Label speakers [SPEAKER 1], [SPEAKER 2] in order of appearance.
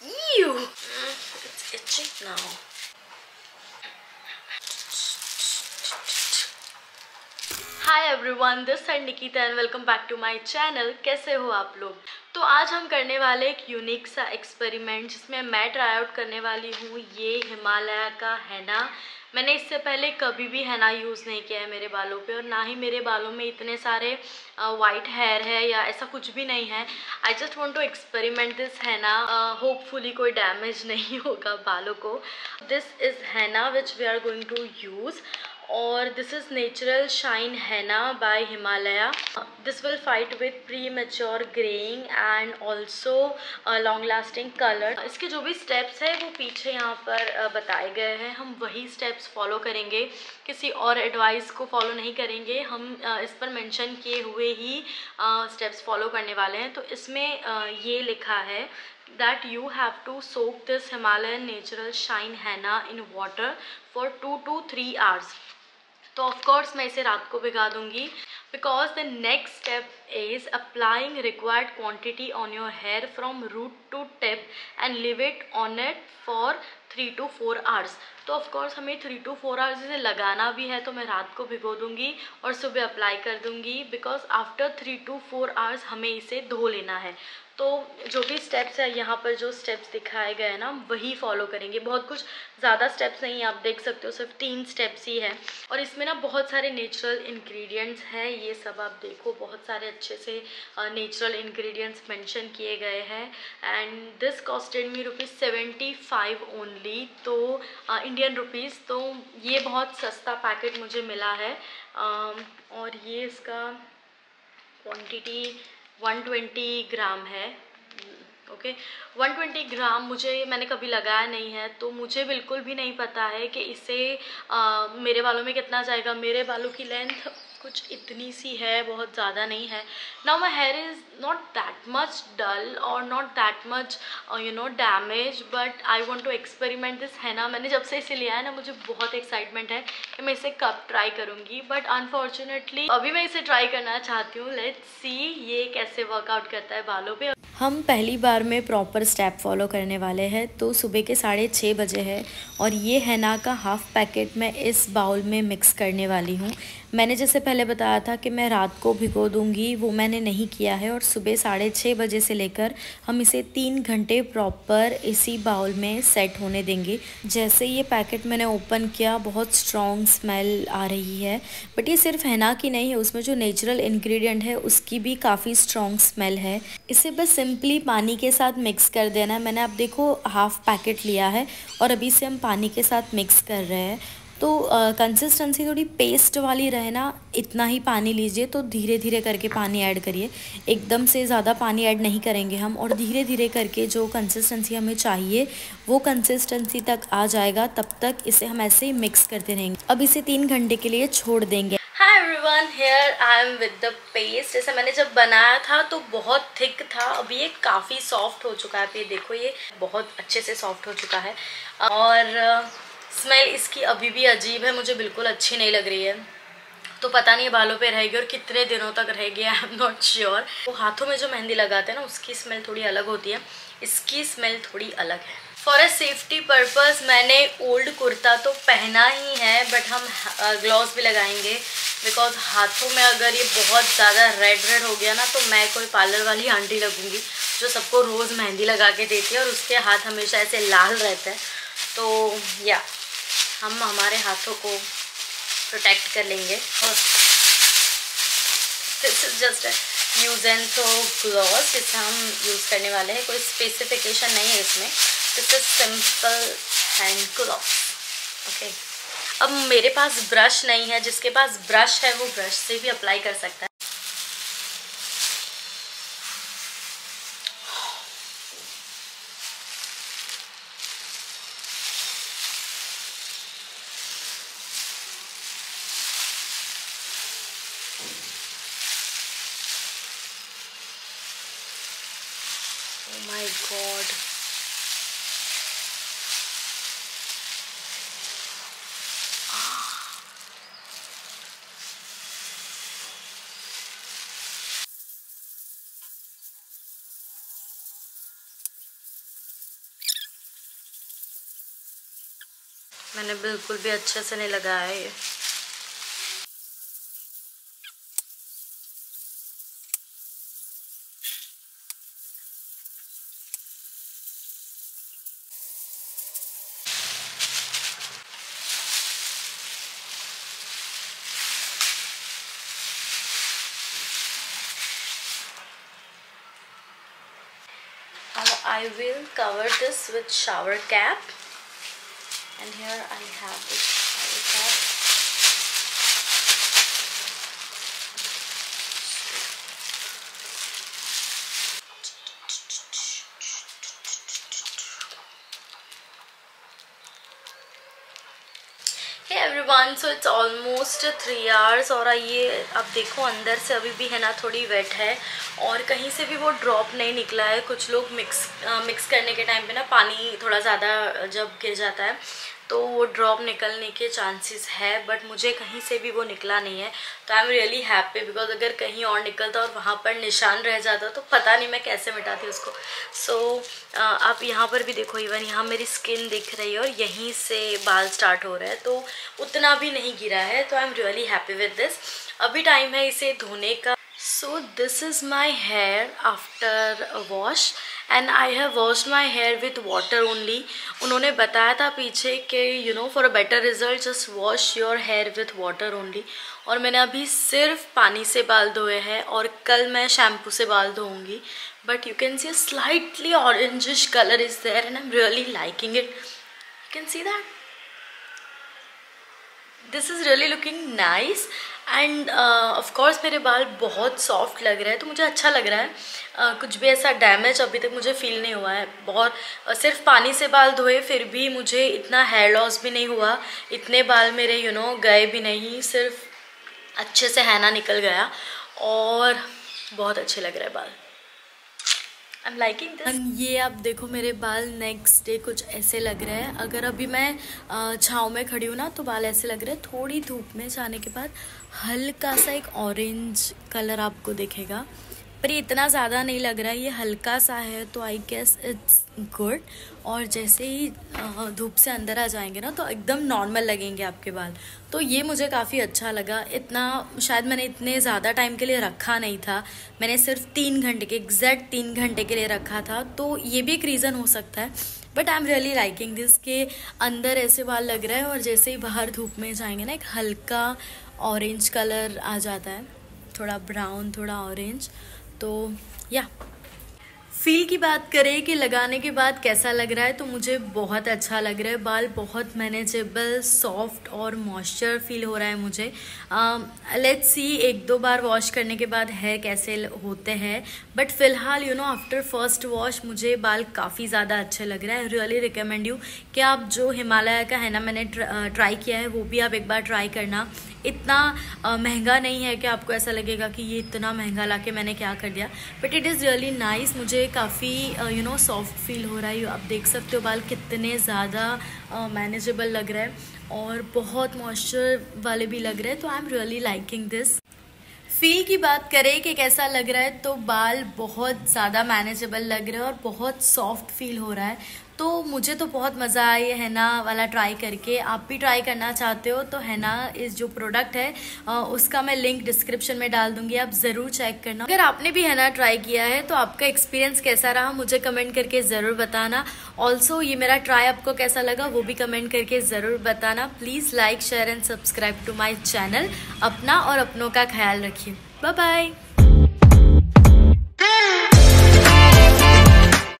[SPEAKER 1] Ew! Mm, it's itchy now. Hi everyone this and Nikita and welcome back to my channel कैसे हो आप लोग तो आज हम करने वाले एक यूनिक सा एक्सपेरिमेंट जिसमें मैं ट्राई आउट करने वाली हूँ, ये हिमालय का हैना मैंने इससे पहले कभी भी हैना यूज़ नहीं किया है मेरे बालों पे और ना ही मेरे बालों में इतने सारे वाइट हेयर है या ऐसा कुछ भी नहीं है। I just want to experiment this henna hopefully कोई डैमेज नहीं होगा बालों को। This is henna which we are going to use और this is natural shine henna by Himalaya this will fight with premature greying and also long lasting colour इसके जो भी steps है, वो पीछे यहाँ पर बताए गए हैं। हम वही स्टेप्स फॉलो करेंगे। किसी और एडवाइस को फॉलो नहीं करेंगे। हम इस पर मेंशन किए हुए ही स्टेप्स फॉलो करने वाले हैं। तो इसमें ये लिखा है that you have to soak this Himalayan natural shine henna in water for two to three hours तो ऑफकोर्स मैं इसे रात को भिगा दूँगी because the next step is applying required quantity on your hair from root to tip and leave it on it for three to four hours तो of course हमें three to four hours इसे लगाना भी है तो मैं रात को भिगो दूँगी और सुबह अप्लाई कर दूँगी because after three to four hours हमें इसे धो लेना है। तो जो भी स्टेप्स है, यहाँ पर जो स्टेप्स दिखाए गए हैं ना, वही फॉलो करेंगे। बहुत कुछ ज़्यादा स्टेप्स नहीं, आप देख सकते हो, सिर्फ़ तीन स्टेप्स ही है। और इसमें ना बहुत सारे नेचुरल इंग्रेडिएंट्स हैं, ये सब आप देखो, बहुत सारे अच्छे से नेचुरल इंग्रेडिएंट्स मेंशन किए गए हैं। And this costed me rupees seventy five only तो इंडियन रुपीज़ तो ये बहुत सस्ता पैकेट मुझे मिला है। और ये इसका क्वांटिटी 120 ग्राम है। Okay okay. 120 ग्राम मुझे मैंने कभी लगाया नहीं है तो मुझे बिल्कुल भी नहीं पता है कि इसे आ, मेरे बालों में कितना जाएगा। मेरे बालों की लेंथ कुछ इतनी सी है, बहुत ज़्यादा नहीं है। Now my hair is not that much dull और not that much you know damage but I want to experiment this है ना? मैंने जब से इसे लिया है ना, मुझे बहुत एक्साइटमेंट है कि मैं इसे कब ट्राई करूँगी। बट अनफॉर्चुनेटली अभी मैं इसे ट्राई करना चाहती हूँ। लेट सी ये कैसे वर्कआउट करता है बालों पे। हम पहली बार में प्रॉपर स्टेप फॉलो करने वाले हैं तो सुबह के साढ़े छः बजे है और ये हैना का हाफ़ पैकेट मैं इस बाउल में मिक्स करने वाली हूँ। मैंने जैसे पहले बताया था कि मैं रात को भिगो दूँगी, वो मैंने नहीं किया है और सुबह साढ़े छः बजे से लेकर हम इसे तीन घंटे प्रॉपर इसी बाउल में सेट होने देंगे। जैसे ये पैकेट मैंने ओपन किया, बहुत स्ट्रॉन्ग स्मेल आ रही है। बट ये सिर्फ़ हैना की नहीं है, उसमें जो नेचुरल इन्ग्रीडियंट है, उसकी भी काफ़ी स्ट्रॉन्ग स्मेल है। इसे बस सिंपली पानी के साथ मिक्स कर देना है। मैंने आप देखो हाफ़ पैकेट लिया है और अभी से हम पानी के साथ मिक्स कर रहे हैं। तो कंसिस्टेंसी थोड़ी पेस्ट वाली रहे ना इतना ही पानी लीजिए तो धीरे धीरे करके पानी ऐड करिए। एकदम से ज़्यादा पानी ऐड नहीं करेंगे हम, और धीरे धीरे करके जो कंसिस्टेंसी हमें चाहिए, वो कंसिस्टेंसी तक आ जाएगा, तब तक इसे हम ऐसे ही मिक्स करते रहेंगे। अब इसे तीन घंटे के लिए छोड़ देंगे। Hi everyone here I am with the paste जैसे मैंने जब बनाया था तो बहुत थिक था। अभी ये काफ़ी सॉफ्ट हो चुका है। ये देखो, ये बहुत अच्छे से सॉफ्ट हो चुका है। और स्मेल इसकी अभी भी अजीब है, मुझे बिल्कुल अच्छी नहीं लग रही है। तो पता नहीं बालों पे रहेगी और कितने दिनों तक रहेगी, आई एम नॉट श्योर। वो हाथों में जो मेहंदी लगाते हैं ना, उसकी स्मेल थोड़ी अलग होती है। इसकी स्मेल थोड़ी अलग है। फॉर अ सेफ्टी पर्पज़ मैंने ओल्ड कुर्ता तो पहना ही है बट हम ग्लव्स भी लगाएँगे। बिकॉज़ हाथों में अगर ये बहुत ज़्यादा रेड रेड हो गया ना तो मैं कोई पार्लर वाली आंटी लगूँगी, जो सबको रोज़ मेहंदी लगा के देती है और उसके हाथ हमेशा ऐसे लाल रहता है। तो या हम हमारे हाथों को प्रोटेक्ट कर लेंगे। और this is just use and throw gloves जिसे हम यूज़ करने वाले हैं। कोई स्पेसिफिकेशन नहीं है इसमें। This is simple hand gloves okay अब मेरे पास ब्रश नहीं है। जिसके पास ब्रश है वो ब्रश से भी अप्लाई कर सकता है। Oh my god. मैंने बिल्कुल भी अच्छे से नहीं लगाया ये I will cover this with shower cap. And here I have this Hey one so it's almost three hours और ये अब देखो अंदर से अभी भी है ना थोड़ी वेट है और कहीं से भी वो ड्रॉप नहीं निकला है। कुछ लोग मिक्स आ, मिक्स करने के टाइम पे ना पानी थोड़ा ज़्यादा जब गिर जाता है। तो वो ड्रॉप निकलने के चांसेस है बट मुझे कहीं से भी वो निकला नहीं है। तो I am really happy because अगर कहीं और निकलता और वहाँ पर निशान रह जाता तो पता नहीं मैं कैसे मिटाती उसको। सो so, आप यहाँ पर भी देखो इवन यहाँ मेरी स्किन दिख रही है और यहीं से बाल स्टार्ट हो रहे हैं तो उतना भी नहीं गिरा है। तो I am really happy with this अभी टाइम है इसे धोने का। So this is my hair after wash and I have wash my hair with water only उन्होंने बताया था पीछे कि you know for a better result just wash your hair with water only और मैंने अभी सिर्फ़ पानी से बाल धोए हैं और कल मैं शैम्पू से बाल धोऊँगी. But you can see a slightly orangish colour is there and I am really liking it you can see that this is really looking nice and of course मेरे बाल बहुत सॉफ्ट लग रहे हैं तो मुझे अच्छा लग रहा है। Uh, कुछ भी ऐसा डैमेज अभी तक मुझे फील नहीं हुआ है। बहुत uh, सिर्फ़ पानी से बाल धोए फिर भी मुझे इतना हेयर लॉस भी नहीं हुआ। इतने बाल मेरे यू you नो know, गए भी नहीं सिर्फ़ अच्छे से हैना निकल गया। और बहुत अच्छे लग रहे बाल। आई एम लाइकिंग दिस ये आप देखो मेरे बाल नेक्स्ट डे कुछ ऐसे लग रहे हैं। अगर अभी मैं छाव में खड़ी हूँ ना तो बाल ऐसे लग रहे हैं। थोड़ी धूप में जाने के बाद हल्का सा एक ऑरेंज कलर आपको दिखेगा। पर ये इतना ज़्यादा नहीं लग रहा है ये हल्का सा है तो आई गेस इट्स गुड और जैसे ही धूप से अंदर आ जाएँगे ना तो एकदम नॉर्मल लगेंगे आपके बाल। तो ये मुझे काफ़ी अच्छा लगा। इतना, शायद मैंने इतने ज़्यादा टाइम के लिए रखा नहीं था। मैंने सिर्फ़ तीन घंटे के एग्जैक्ट तीन घंटे के लिए रखा था। तो ये भी एक रीज़न हो सकता है। But I am really liking this के अंदर ऐसे बाल लग रहे हैं और जैसे ही बाहर धूप में जाएँगे ना, एक हल्का ऑरेंज कलर आ जाता है। थोड़ा ब्राउन थोड़ा ऑरेंज तो या फील की बात करें कि लगाने के बाद कैसा लग रहा है तो मुझे बहुत अच्छा लग रहा है। बाल बहुत मैनेजेबल सॉफ्ट और मॉइस्चर फील हो रहा है मुझे। लेट्स सी एक दो बार वॉश करने के बाद हेयर कैसे होते हैं। बट फ़िलहाल you know after first wash मुझे बाल काफ़ी ज़्यादा अच्छे लग रहे हैं। रियली रिकमेंड यू कि आप जो हिमालय का है ना, मैंने ट्राई किया है, वो भी आप एक बार ट्राई करना। इतना महँगा नहीं है कि आपको ऐसा लगेगा कि ये इतना महँगा ला के मैंने क्या कर दिया। But it is really nice मुझे काफ़ी यू नो सॉफ्ट फील हो रहा है। आप देख सकते हो बाल कितने ज़्यादा मैनेजेबल लग रहा है और बहुत मॉइस्चर वाले भी लग रहे हैं। तो I am really liking this feel की बात करें कि कैसा लग रहा है तो बाल बहुत ज़्यादा मैनेजेबल लग रहे हैं और बहुत सॉफ्ट फील हो रहा है। तो मुझे तो बहुत मज़ा आया ये हैना वाला ट्राई करके। आप भी ट्राई करना चाहते हो तो हैना इस जो प्रोडक्ट है उसका मैं लिंक डिस्क्रिप्शन में डाल दूँगी, आप ज़रूर चेक करना। अगर आपने भी हैना ट्राई किया है तो आपका एक्सपीरियंस कैसा रहा, मुझे कमेंट करके ज़रूर बताना। ऑल्सो ये मेरा ट्राई आपको कैसा लगा, वो भी कमेंट करके ज़रूर बताना। Please like share and subscribe to my channel अपना और अपनों का ख्याल रखिए। Bye bye